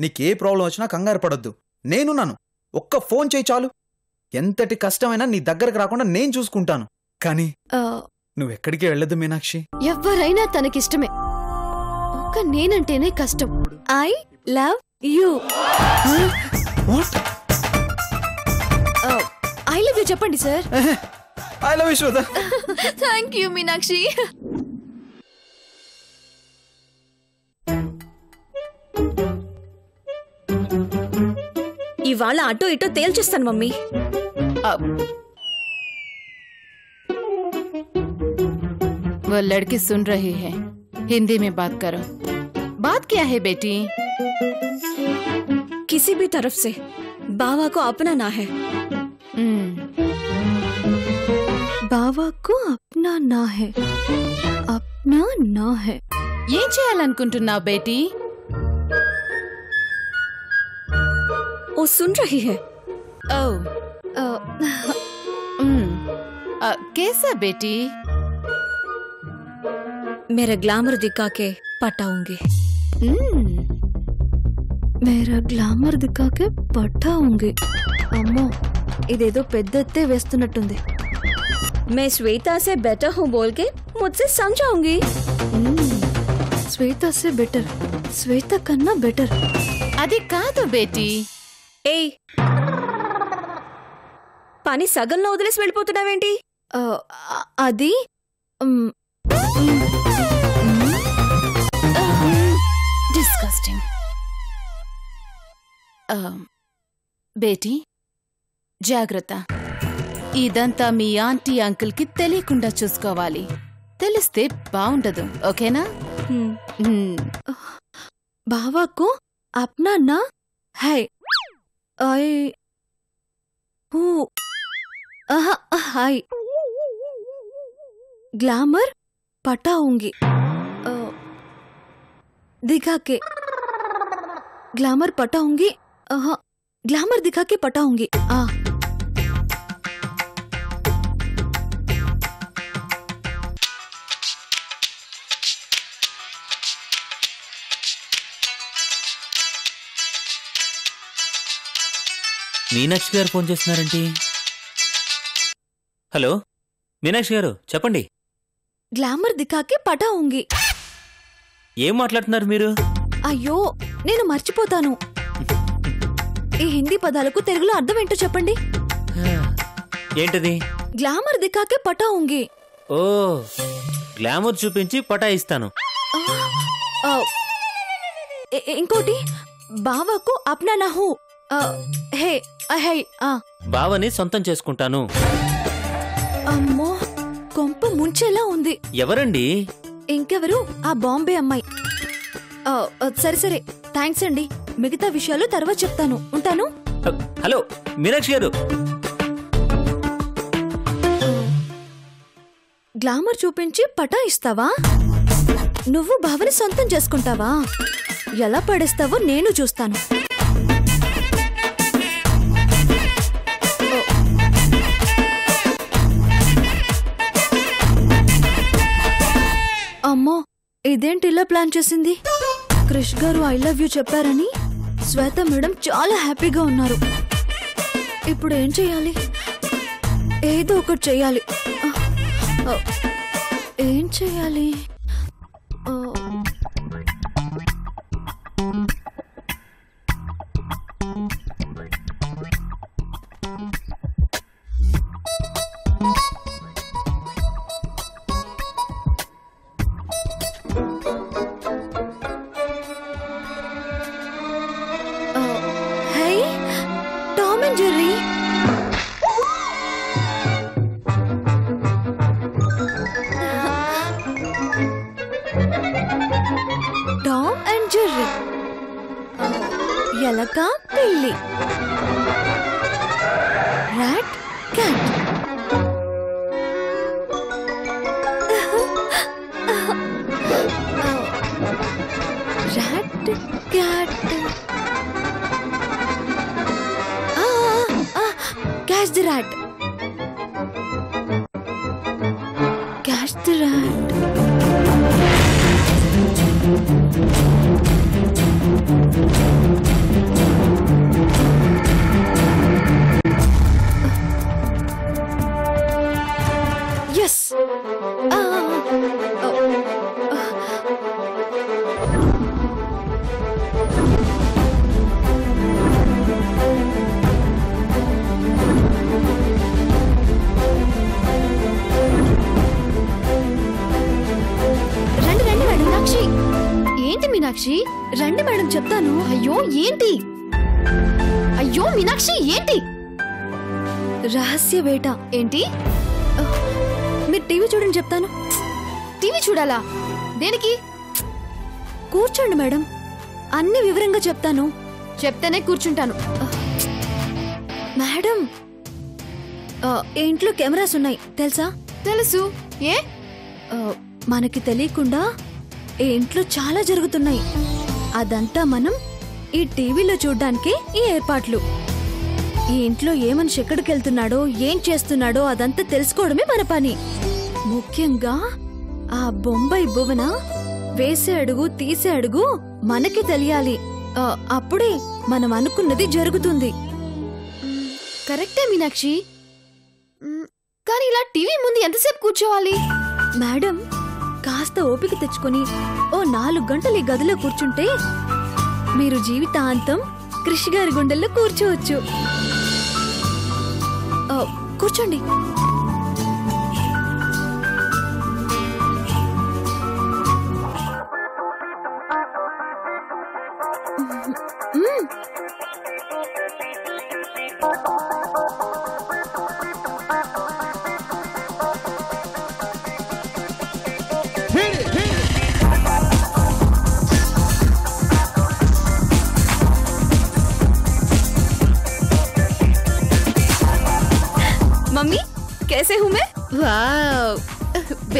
నీకే ప్రాబ్లం వచ్చినా కంగారు పడొద్దు. నేనున్నాను. ఒక్క ఫోన్ చేయి చాలు. ఎంతటి కష్టమైనా నీ దగ్గరకు రాకుండా నేను చూసుకుంటాను. కానీ ఆ, నువ్వెక్కడికి వెళ్ళదు మీనాక్షి? ఎవరైనా తనకిష్టమే. ఒక్క నేనంటేనే కష్టం. I love you. I love you చెప్పండి sir. I love యశ్వద thank you Meenakshi. ఇవాళ అటో ఇటో తేల్చేస్తాను మమ్మీ वो लड़की सुन रही है हिंदी में बात करो बात क्या है बेटी किसी भी तरफ से बाबा को अपना ना है हम्म, బావా को अपना ना है अपना ना है ఏం చేయాలనుకుంటున్నావు బేటీ वो सुन रही है। ओ, ओह हम्म, कैसा बेटी? हम्म, मेरा ग्लैमर दिखा के पटाऊँगी। मेरा ग्लैमर గ్లామర్ దిక్కాకే పట్టాంగి అమ్మో ఇదేదో పెద్దత్తే వేస్తున్నట్టుంది मैं श्वेता से बेटर हूँ बोल के मुझसे समझाऊँगी। हम्म, श्वेता से बेटर श्वेता करना बेटर। అది కాదు బేటీ ఏయ్. పని సగంలో వదిలేసి వెళ్ళిపోతున్నావేంటి? అది? డిస్కస్టింగ్ బేటీ జాగ్రత్త. ఇదంతా మీ ఆంటీ అంకుల్కి తెలియకుండా చూసుకోవాలి. తెలిస్తే బాగుండదు ఓకేనా? హ్మ్. హ్మ్. బావా आई Oh... ग्लैमर पटाऊँगी दिखा के ग्लैमर पटाऊँगी ग्लैमर दिखा के पटाऊँगी आ. మీనాక్షి గారు ఫోన్ చేస్తున్నారంటే? హలో? మీనాక్షి గారు చెప్పండి. గ్లామర్ దికాకి పటా ఉంగి. ఏం మాట్లాడుతున్నారు మీరు? అయ్యో నేను మర్చిపోతాను. ఈ హిందీ పదాలకు తెలుగులో అర్థం ఏంటో చెప్పండి. ఏంటది? గ్లామర్ దికాకి పటా ఉంగి. ఓ గ్లామర్ చూపించి పటా ఇస్తాను. ఇంకోటి బావకు అప్నా నహు. హే అహై ఆ, బావని సొంతం చేసుకుంటాను. అమ్మో కొంప ముంచేలా ఉంది. ఎవరండి? ఇంకెవరు? ఆ బాంబే అమ్మాయి. ఆ, ఆ, సరే సరే థ్యాంక్స్ అండి. మిగతా విషయాలు తర్వాత చెప్తాను. ఉంటాను? హ, హలో మీనాక్షి గారు. గ్లామర్ చూపించి పటా ఇస్తావా? నువ్వు భావని సొంతం చేసుకుంటావా? ఎలా పడేస్తావో నేను చూస్తాను. ఎలా ప్లాన్ చేసింది? క్రిష్ గారు ఐ లవ్ యూ చెప్పారని శ్వేత మేడం చాలా హ్యాపీగా ఉన్నారు. ఇప్పుడు ఏం చేయాలి ఏదో ఒకటి చేయాలి ఏం చేయాలి cat. Ah, ah, ah, catch the rat. అయ్యో ఏంటి? అయ్యో మీనాక్షి ఏంటి? రహస్య వేట. ఏంటి? మీరు టీవీ చూడండి చెప్తాను. టీవీ చూడాలా? దేనికి? కూర్చోండి మేడం. అన్ని వివరంగా చెప్తాను. చెప్తేనే కూర్చుంటాను. మేడం ఇంట్లో కెమెరాస్ ఉన్నాయి తెలుసా? తెలుసు. ఏ? మనకి తెలియకుండా ఇంట్లో చాలా జరుగుతున్నాయి. అదంతా మనం ఈ టీవీలో చూడ్డానికే ఈ ఏర్పాట్లు. ఈ ఇంట్లో ఏ మనిషి ఎక్కడికి వెళ్తున్నాడో ఏం చేస్తున్నాడో అదంతా తెలుసుకోవడమే మన పని. ముఖ్యంగా ఆ బొంబాయి భువన వేసే అడుగు తీసే అడుగు మనకి తెలియాలి. అప్పుడే మనం అనుకున్నది జరుగుతుంది. కరెక్టే మీనాక్షి. కానీ ఇలా టీవీ ముందు ఎంతసేపు కూర్చోవాలి? మేడం కాస్త ఓపిక తెచ్చుకొని ఓ నాలుగు గంటలు ఈ గదిలో కూర్చుంటే మీరు జీవితాంతం కృషి గారి గుండెల్లో కూర్చోవచ్చు. కూర్చోండి.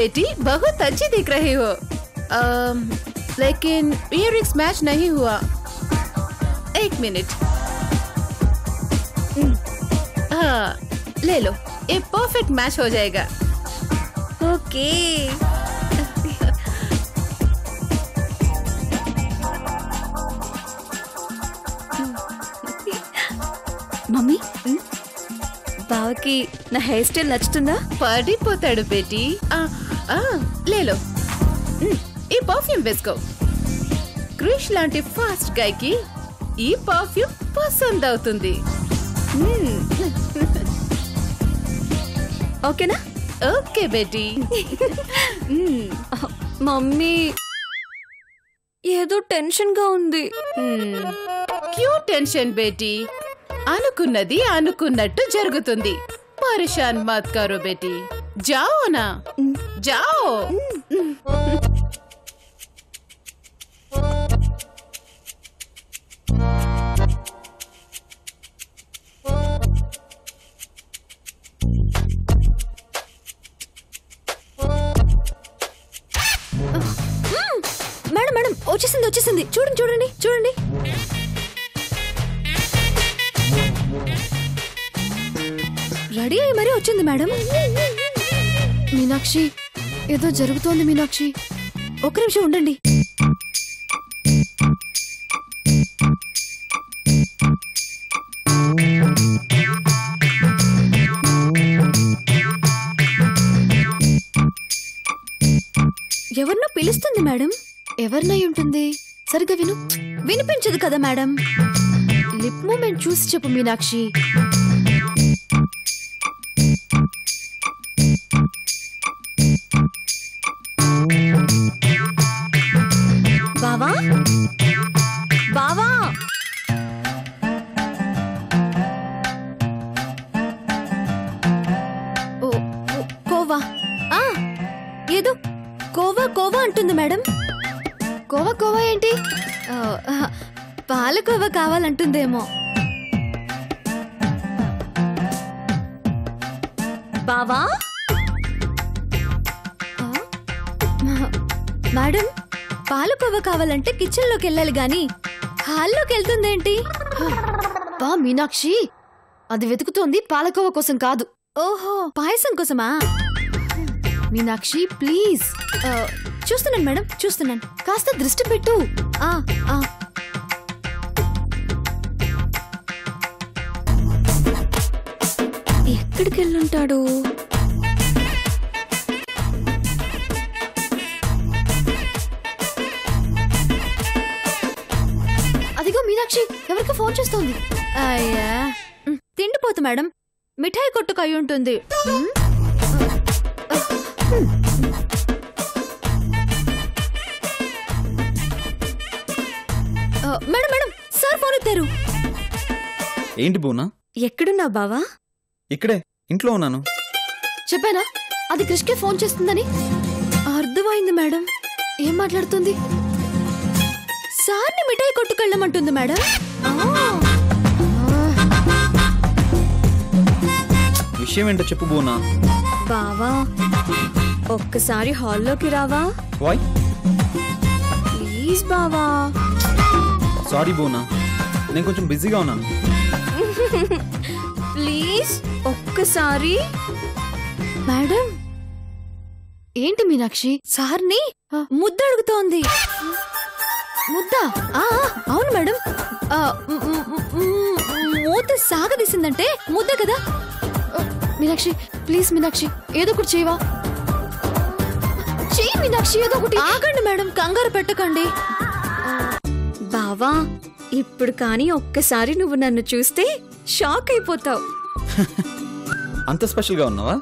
बेटी बहुत अच्छी दिख रही हो अम, लेकिन इयरिंग्स मैच नहीं हुआ एक मिनट हाँ ले लो ये परफेक्ट मैच हो जाएगा ओके మమ్మీ బావకి నా హెయిర్ స్టైల్ నచ్చుతుందా పడిపోతాడు బేటీ ఆ, ఆ, లేలో. ఈ పర్ఫ్యూమ్ వేసుకో. క్రిష్ లాంటి ఫాస్ట్ గాయకి ఈ పర్ఫ్యూమ్ పసంద్ అవుతుంది. ఓకేనా? ఓకే బేటీ. మమ్మీ ఏదో టెన్షన్గా ఉంది. క్యూ టెన్షన్ బేటీ. అనుకున్నది అనుకున్నట్టు జరుగుతుంది. పరేషాన్ మత్ కరో బేటీ జాओ నా మేడం మేడం వచ్చేసింది వచ్చేసింది. చూడండి చూడండి చూడండి. రెడీ అయ్యి మరీ వచ్చింది మేడం. మీనాక్షి ఏదో జరుగుతోంది మీనాక్షి. ఒక నిమిషం ఉండండి. ఎవరినో పిలుస్తుంది మేడం? ఎవరినై ఉంటుంది? సరిగ్గా విను. వినిపించదు కదా మేడం? లిప్ మూమెంట్ చూసి చెప్పు మీనాక్షి. అంటుంది మేడం. కోవా కోవా ఏంటి? పాలకోవా కావాలంటుందేమో. బావా? మేడం పాలకోవా కావాలంటే కిచెన్లోకి వెళ్ళాలి గాని హాల్లోకి వెళ్తుందేంటి? బా మీనాక్షి అది వెతుకుతోంది పాలకోవా కోసం కాదు. ఓహో పాయసం కోసమా? మీనాక్షి ప్లీజ్. చూస్తున్నాను మేడం. చూస్తున్నాను. కాస్త దృష్టి పెట్టు. ఆ, ఆ. ఎక్కడికి వెళ్ళుంటాడు అదిగో మీనాక్షి ఎవరికి ఫోన్ చేస్తోంది. అయ్యా. తిండిపోతు మేడం. మిఠాయి కొట్టుకు అయి ఉంటుంది మేడం మేడం సార్ ఫోన్ ఎత్తారు. ఏంటి బోనా? ఎక్కడున్నా బావా? ఇక్కడే ఇంట్లో ఉన్నాను. చెప్పానా? అది క్రిష్కే ఫోన్ చేస్తుందని. అర్థమైంది మేడం. ఏం మాట్లాడుతుంది? సార్ని మిఠాయి కొట్టుకెళ్ళమంటుంది మేడం. విషయం ఏంటో చెప్పు బోనా. బావా ఒక్కసారి హాల్లోకి రావా? వాయ్ ప్లీజ్ బావా. సారీ బోనా నేను కొంచెం బిజీగా ఉన్నాను. ప్లీజ్ ఒక్కసారి. మేడం ఏంటి మీనాక్షి? సార్ని ముద్ద అడుగుతోంది. ముద్ద? అవును మేడం. ఆ, మూత సాగదీసిందంటే ముద్ద కదా. మీనాక్షి ప్లీజ్ మీనాక్షి ఏదో ఒకటి చేయవా? చెయ్యి మీనాక్షి ఏదో ఒకటి. ఆగండి మేడం కంగారు పెట్టకండి. బావా ఇప్పుడు కానీ ఒక్కసారి నువ్వు నన్ను చూస్తే షాక్ అయిపోతావు. అంత స్పెషల్గా ఉన్నావా?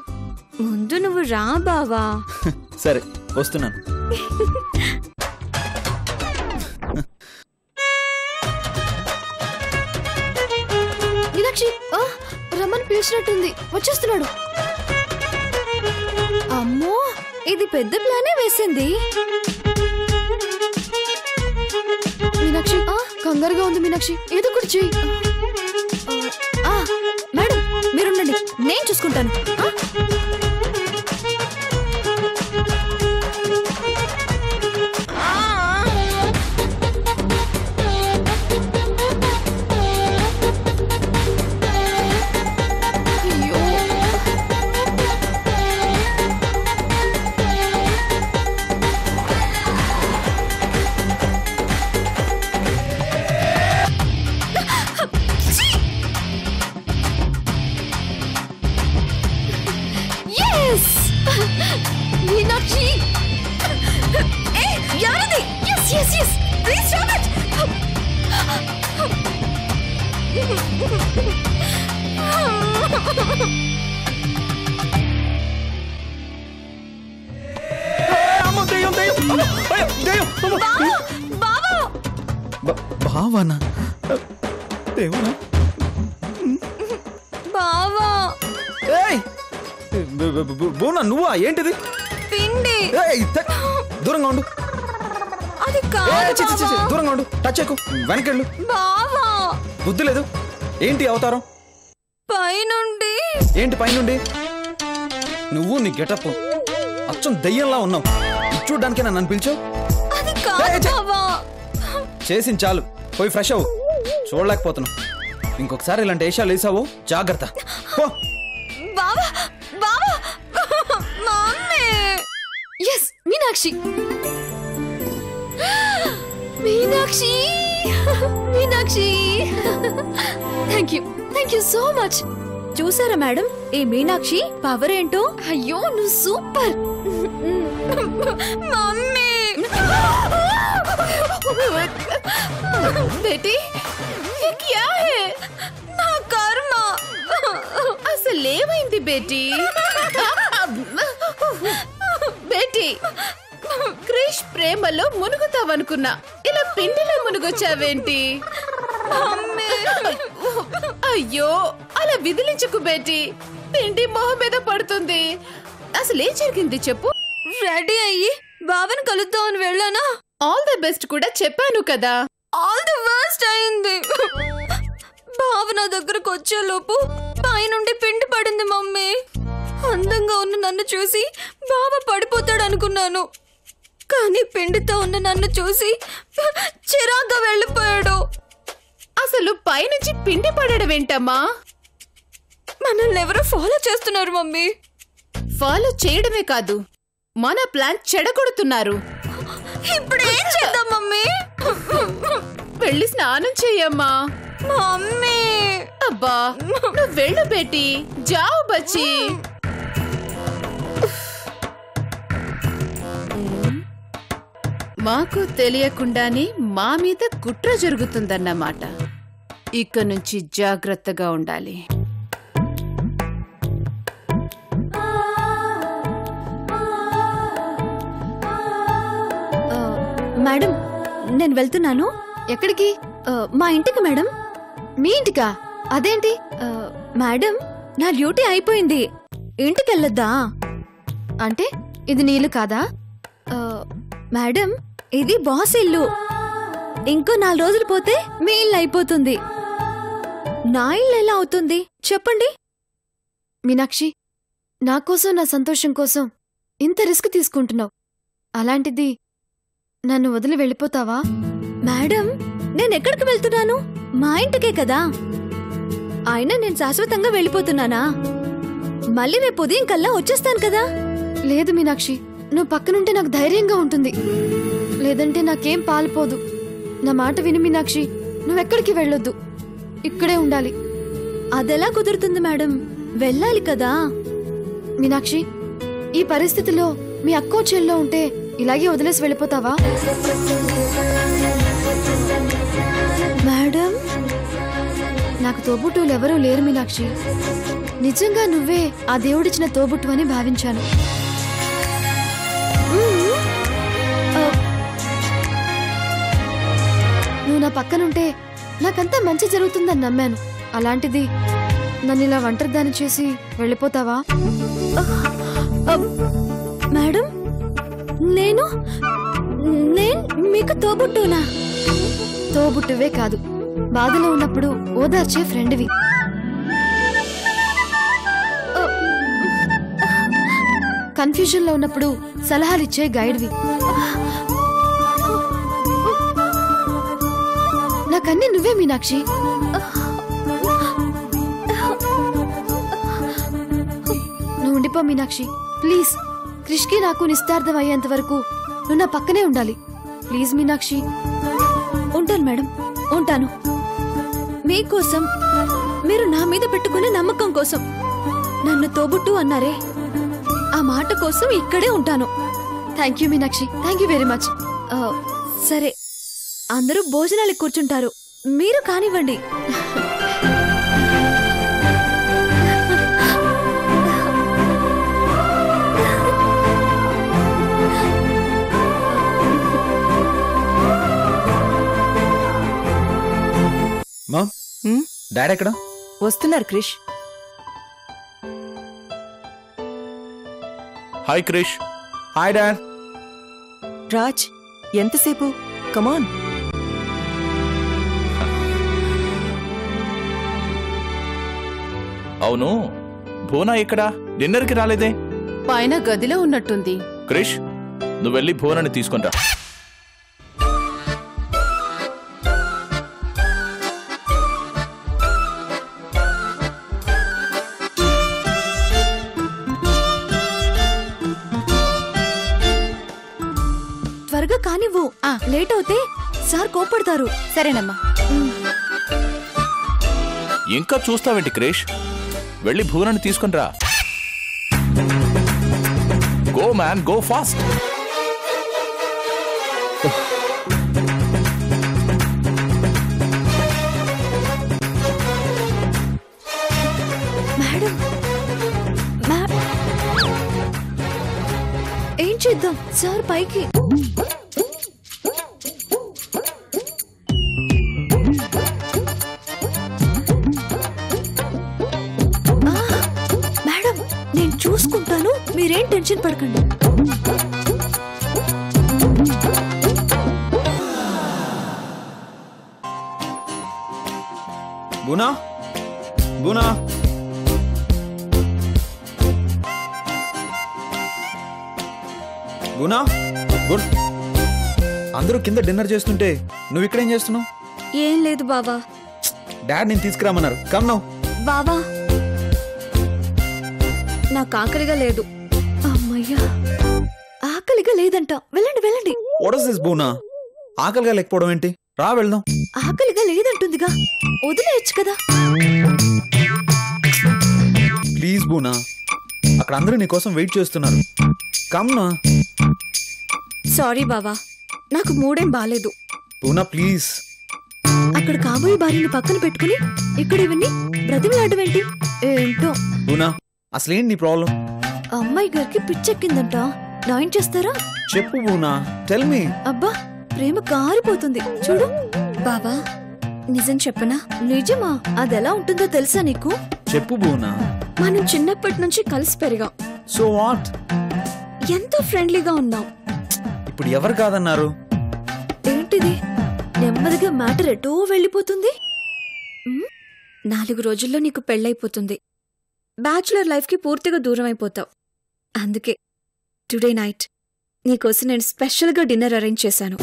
ముందు నువ్వు రా బావా. సరే వస్తున్నాను. మీనాక్షి ఆ, రమ్మని పిలిచినట్టుంది. వచ్చేస్తున్నాడు. అమ్మో ఇది పెద్ద ప్లానే వేసింది. కంగారుగా ఉంది మీనాక్షి. ఏదో ఒకటి చెయ్యి. ఆ, మేడం మీరుండండి. నేను చూసుకుంటాను. మీనాక్షి ఏ యారది yes yes yes please stop it అమ్మో, దెయ్యం, దెయ్యం! అమ్మో, అయ్యో, దెయ్యం! అమ్మో! బ- బావానా దేవునా బోనా నువ్వా? ఏంటిది? పిండి ఏయ్, త- దూరంగా ఉండు. అది ఏయ్, చి, చి, చి, చి, బావా. దూరంగా ఉండు. టచ్ ఎక్కు వెనకెళ్ళు. బావా. బుద్ధి లేదు. ఏంటి అవతారం? పైనుండి. ఏంటి పైనుండి? నువ్వు నీ గెటప్. అచ్చం దెయ్యంలా ఉన్నావు. ఇది చూడ్డానికే నన్ను పిలిచావు? అది ఏయ్, కాదు చి. బావా. చేసింది చాలు. పోయి ఫ్రెష్ అవ్వు. చూడలేకపోతున్నావు. ఇంకొకసారి ఇలాంటి వేషాలు వేసావో. జాగ్రత్త. పో. yes Meenakshi Meenakshi Meenakshi thank you thank you so much చూసారా మేడం ఈ మీనాక్షి పవర్ ఏంటో అయ్యో నువ్వు సూపర్ మమ్మీ बेटी ये क्या है నా కర్మ అసలు ఏమైంది బేటీ బేటీ క్రిష్ ప్రేమలో మునుగుతావనుకున్నా. ఇలా పిండిలో మునుగొచ్చావేంటి? అయ్యో అలా విదిలించకు బేటీ. పిండి మొహం మీద పడుతుంది. అసలు ఏం జరిగింది చెప్పు? రెడీ అయ్యి బావని కలుద్దామని వెళ్ళానా? ఆల్ ద బెస్ట్ కూడా చెప్పాను కదా. ఆల్ ది వర్స్ట్ అయింది. బావ నా దగ్గరకు వచ్చేలోపు పైనుండి పిండి పడింది మమ్మీ. అందంగా ఉన్న నన్ను చూసి బావ పడిపోతాడు అనుకున్నాను కానీ పిండితో ఉన్న నన్ను చూసి చిరాగ్గా వెళ్ళిపోయాడు. అసలు పైనుంచి పిండి పడడం ఏంటమ్మా? మనల్ని ఎవరో ఫాలో చేస్తున్నారు మమ్మీ. ఫాలో చేయడమే కాదు మన ప్లాన్ చెడగొడుతున్నారు. ఇప్పుడు ఏం చేద్దాం మమ్మీ? వెళ్ళి స్నానం చెయ్యమ్మా మమ్మీ! అబ్బా నువ్వు వెళ్ళు బేటి జావు బచ్చి. మాకు తెలియకుండానే మా మీద కుట్ర జరుగుతుందన్నమాట. ఇక నుంచి జాగ్రత్తగా ఉండాలి. మేడం నేను వెళ్తున్నాను. ఎక్కడికి? మా ఇంటికి మేడం. మీ ఇంటికా? అదేంటి? మేడం నా డ్యూటీ అయిపోయింది. ఇంటికి వెళ్ళొద్దా అంటే ఇది నీళ్ళు కాదా? మేడం ఇది బాస్ ఇల్లు. ఇంకో నాలుగు రోజులు పోతే మీ ఇల్లు అయిపోతుంది. నా ఇల్లు ఎలా అవుతుంది? చెప్పండి. మీనాక్షి నా కోసం నా సంతోషం కోసం ఇంత రిస్క్ తీసుకుంటున్నావు. అలాంటిది నన్ను వదిలి వెళ్ళిపోతావా? మేడం నేను ఎక్కడికి వెళ్తున్నాను? మా ఇంటికే కదా. అయినా నేను శాశ్వతంగా వెళ్ళిపోతున్నానా? మళ్ళీ రేపు ఉదయం కల్లా వచ్చేస్తాను కదా. లేదు మీనాక్షి నువ్వు పక్కనుంటే నాకు ధైర్యంగా ఉంటుంది. లేదంటే నాకేం పాలుపోదు. నా మాట విని మీనాక్షి. నువ్వెక్కడికి వెళ్ళొద్దు. ఇక్కడే ఉండాలి. అదెలా కుదురుతుంది మేడం? వెళ్ళాలి కదా. మీనాక్షి ఈ పరిస్థితిలో మీ అక్కో చెల్లో ఉంటే ఇలాగే వదిలేసి వెళ్ళిపోతావా? మేడం? నాకు తోబుట్టువులు ఎవరూ లేరు మీనాక్షి. నిజంగా నువ్వే ఆ దేవుడిచ్చిన తోబుట్టు అని భావించాను. నువ్వు నా పక్కనుంటే నాకంతా మంచి జరుగుతుందని నమ్మాను. అలాంటిది నన్ను ఇలా ఒంటరిదాన్ని చేసి వెళ్ళిపోతావా? మేడం నేను నేను మీకు తోబుట్టునా? తోబుట్టువే కాదు. బాధలో ఉన్నప్పుడు ఓదార్చే ఫ్రెండ్వి. కన్ఫ్యూజన్లో ఉన్నప్పుడు సలహాలిచ్చే గైడ్వి. నాకన్నీ నువ్వే మీనాక్షి. నువ్వు ఉండిపో మీనాక్షి. ప్లీజ్ క్రిష్కి నాకు నిస్తార్థం అయ్యేంత వరకు నువ్వు నా పక్కనే ఉండాలి. ప్లీజ్ మీనాక్షి. ఉంటాను మేడం. ఉంటాను. మీకోసం మీరు నా మీద పెట్టుకునే నమ్మకం కోసం నన్ను తోబుట్టు అన్నారే. ఆ మాట కోసం ఇక్కడే ఉంటాను. Thank you Meenakshi. Thank you very much. సరే. అందరూ భోజనాలకు కూర్చుంటారు. మీరు కానివ్వండి. మా హ్మ్? డాడీ ఎక్కడ? వస్తున్నారు Krish. Hi Krish. Hi dad. Raj ఎంతసేపు? Come on. అవును. భువన ఎక్కడా? డిన్నర్కి రాలేదే. పైన గదిలో ఉన్నట్టుంది. క్రిష్ నువ్వు వెళ్ళి భువనని తీసుకుంటా త్వరగా కానివ్వు. ఆ. లేట్ అవుతే సార్ కోపడతారు సరేనమ్మా. ఇంకా చూస్తావేంటి క్రిష్? వెళ్ళి భువనాన్ని తీసుకుని రా గో మ్యాన్ గో ఫాస్ట్ ఏం చేద్దాం? సార్ పైకి. చూసుకుంటాను మీరేం టెన్షన్ పడకండి. బునా? బునా? బునా? గుడ్ అందరూ కింద డిన్నర్ చేస్తుంటే నువ్వు ఇక్కడేం చేస్తున్నావు? ఏం లేదు బావా. డాడ్ నేను తీసుకురామన్నారు. Come now. బావా నాకు ఆకలిగా లేదు. అమ్మయ్యా. ఆకలిగా లేదంట. వెళ్ళండి వెళ్ళండి. వాట్ ఇస్ దిస్ బూనా ఆకలిగా లేకపోవడం ఏంటి? రా వెళ్దాం. ఆకలిగా లేదంటుందిగా. వదిలేయచ్చు కదా. ప్లీజ్ బూనా అక్కడ అందరూ నీ కోసం వెయిట్ చేస్తున్నారు. కమ్ నా సారీ బావా. నాకు మూడేం బాలేదు. బూనా ప్లీజ్ అక్కడ కాబోయే భార్యని పక్కన పెట్టుకుని ఇక్కడ ఇవన్నీ బ్రతిమలాడడం ఏంటి? ఏంటో. బూనా అసలేంటి నీ ప్రాబ్లం? అమ్మాయి గారికి పిచ్చెక్కిందంట. నాయం చేస్తారా? చెప్పు బూనా టెల్ మీ అబ్బా ప్రేమ కారిపోతుంది. చూడు. బావా నిజం చెప్పనా? నిజమా? అదెలా ఉంటుందో తెలుసా నీకు? చెప్పు భూనా మనం చిన్నప్పటి నుంచి కలిసి పెరిగాం. సో వాట్ ఎంతో ఫ్రెండ్లీగా ఉన్నాం. ఇప్పుడు ఎవరు కాదన్నారు? ఏంటిది? నెమ్మదిగా మ్యాటర్ ఎటో వెళ్ళిపోతుంది? నాలుగు రోజుల్లో నీకు పెళ్ళైపోతుంది. బ్యాచులర్ లైఫ్కి పూర్తిగా దూరం అయిపోతావు అందుకే టుడే నైట్ నీకోసం నేను స్పెషల్గా డిన్నర్ అరేంజ్ చేశాను.